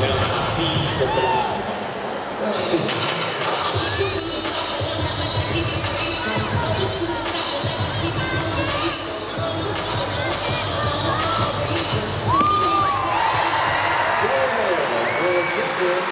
Now,